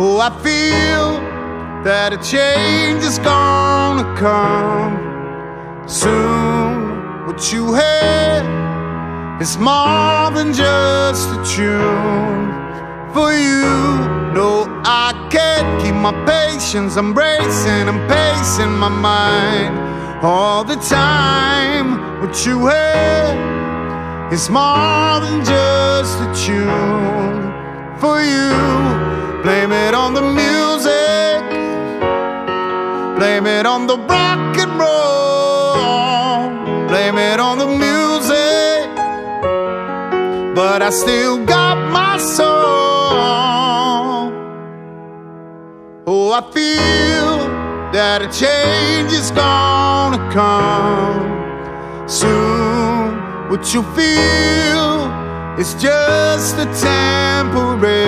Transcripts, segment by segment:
Oh, I feel that a change is gonna come soon. What you hear is more than just a tune for you. No, I can't keep my patience. I'm bracing, I'm pacing my mind all the time. What you hear is more than just a tune for you. Blame it on the music. Blame it on the rock and roll. Blame it on the music. But I still got my soul. Oh, I feel that a change is gonna come soon. What you feel is just a temporary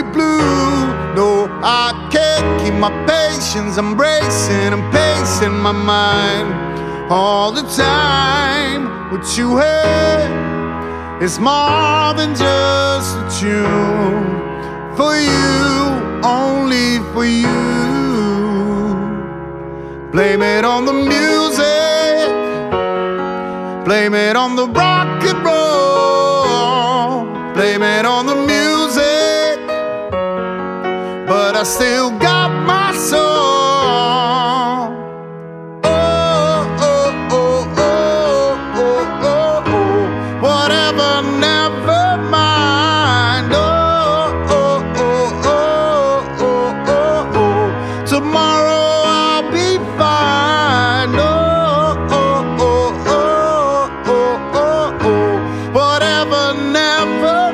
blue. No, I can't keep my patience. I'm bracing, I'm pacing my mind all the time. What you heard is more than just a tune for you, only for you. Blame it on the music, blame it on the rock and roll, blame it on the I still got my soul. Oh, oh, oh, oh, oh, oh, oh. Whatever, never mind. Oh, oh, oh, oh, oh, oh, oh. Tomorrow I'll be fine. Oh, oh, oh, oh, oh, oh, oh. Whatever, never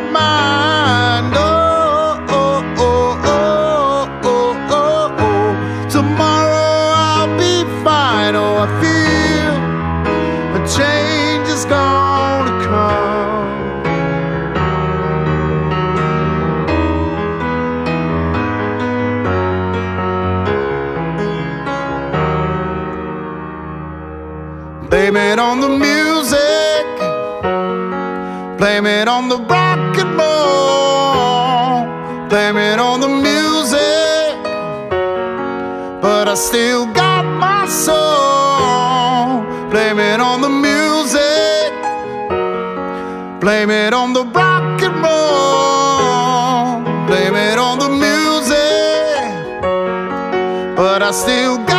Blame it on the music. Blame it on the rock and roll. Blame it on the music. But I still got my soul. Blame it on the music. Blame it on the rock and roll. Blame it on the music. But I still got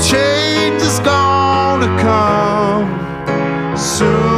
change is gonna come soon.